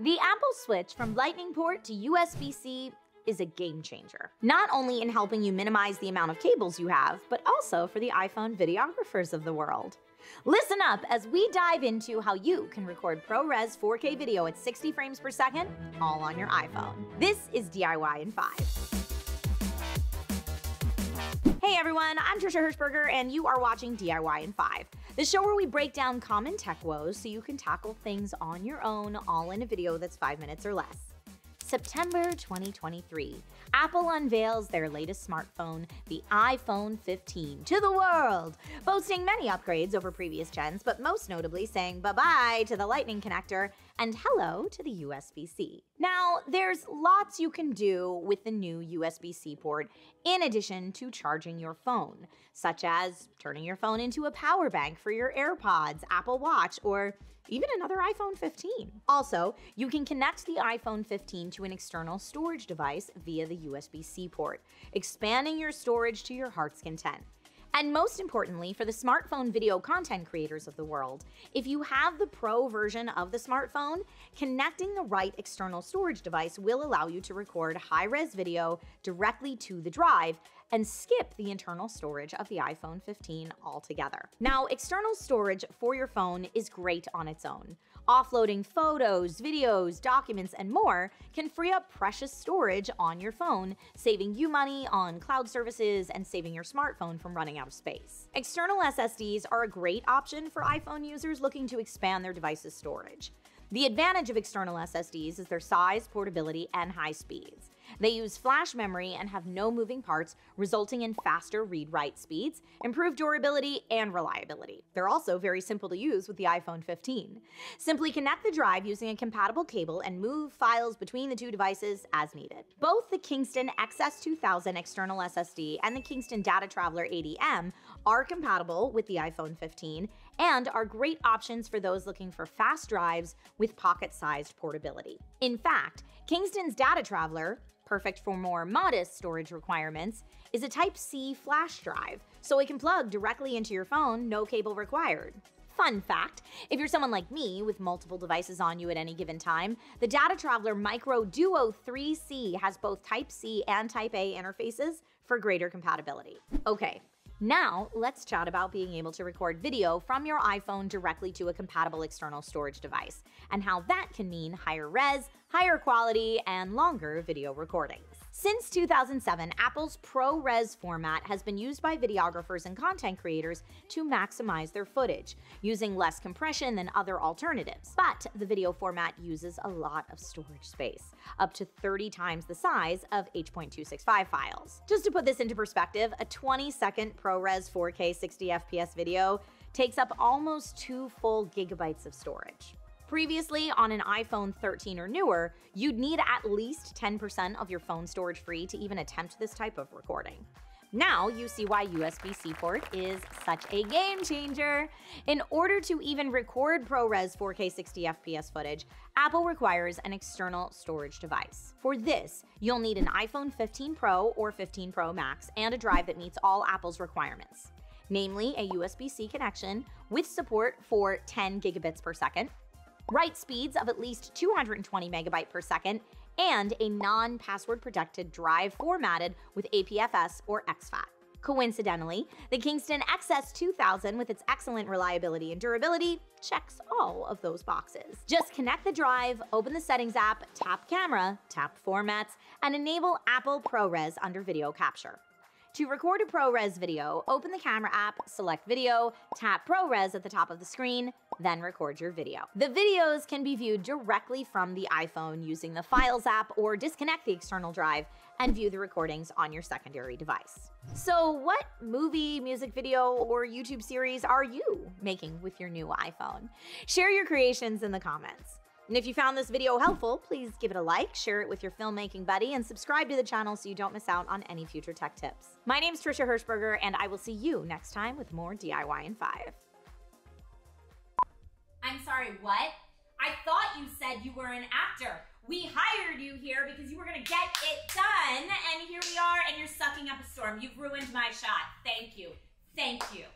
The Apple switch from Lightning port to USB-C is a game changer. Not only in helping you minimize the amount of cables you have, but also for the iPhone videographers of the world. Listen up as we dive into how you can record ProRes 4K video at 60 frames per second, all on your iPhone. This is DIY in 5. Hey everyone, I'm Trisha Hershberger, and you are watching DIY in 5, the show where we break down common tech woes so you can tackle things on your own, all in a video that's 5 minutes or less. September 2023, Apple unveils their latest smartphone, the iPhone 15, to the world, boasting many upgrades over previous gens, but most notably saying bye bye to the Lightning connector and hello to the USB C. Now, there's lots you can do with the new USB C port in addition to charging your phone, such as turning your phone into a power bank for your AirPods, Apple Watch, or even another iPhone 15. Also, you can connect the iPhone 15 to an external storage device via the USB C port, expanding your storage to your heart's content. And most importantly, for the smartphone video content creators of the world, if you have the Pro version of the smartphone, connecting the right external storage device will allow you to record high res video directly to the drive and skip the internal storage of the iPhone 15 altogether. Now, external storage for your phone is great on its own. Offloading photos, videos, documents, and more can free up precious storage on your phone, saving you money on cloud services and saving your smartphone from running out of space. External SSDs are a great option for iPhone users looking to expand their device's storage. The advantage of external SSDs is their size, portability, and high speeds. They use flash memory and have no moving parts, resulting in faster read-write speeds, improved durability, and reliability. They're also very simple to use with the iPhone 15. Simply connect the drive using a compatible cable and move files between the two devices as needed. Both the Kingston XS2000 external SSD and the Kingston DataTraveler 80M are compatible with the iPhone 15 and are great options for those looking for fast drives with pocket-sized portability. In fact, Kingston's DataTraveler, perfect for more modest storage requirements, is a Type-C flash drive, so it can plug directly into your phone, no cable required. Fun fact, if you're someone like me with multiple devices on you at any given time, the DataTraveler Micro Duo 3C has both Type-C and Type-A interfaces for greater compatibility. Okay, now, let's chat about being able to record video from your iPhone directly to a compatible external storage device, and how that can mean higher res, higher quality, and longer video recordings. Since 2007, Apple's ProRes format has been used by videographers and content creators to maximize their footage, using less compression than other alternatives. But the video format uses a lot of storage space, up to 30 times the size of H.265 files. Just to put this into perspective, a 20 second ProRes 4K 60 FPS video takes up almost two full gigabytes of storage. Previously, on an iPhone 13 or newer, you'd need at least 10% of your phone storage free to even attempt this type of recording. Now you see why USB-C port is such a game changer. In order to even record ProRes 4K 60 FPS footage, Apple requires an external storage device. For this, you'll need an iPhone 15 Pro or 15 Pro Max and a drive that meets all Apple's requirements, namely a USB-C connection with support for 10 gigabits per second, write speeds of at least 220 megabyte per second, and a non-password protected drive formatted with APFS or exFAT. Coincidentally, the Kingston XS2000 with its excellent reliability and durability checks all of those boxes. Just connect the drive, open the settings app, tap camera, tap formats, and enable Apple ProRes under video capture. To record a ProRes video, open the camera app, select video, tap ProRes at the top of the screen, then record your video. The videos can be viewed directly from the iPhone using the Files app or disconnect the external drive and view the recordings on your secondary device. So what movie, music video, or YouTube series are you making with your new iPhone? Share your creations in the comments. And if you found this video helpful, please give it a like, share it with your filmmaking buddy, and subscribe to the channel so you don't miss out on any future tech tips. My name's Trisha Hershberger, and I will see you next time with more DIY in 5. I'm sorry, what? I thought you said you were an actor. We hired you here because you were gonna get it done, and here we are, and you're sucking up a storm. You've ruined my shot. Thank you. Thank you.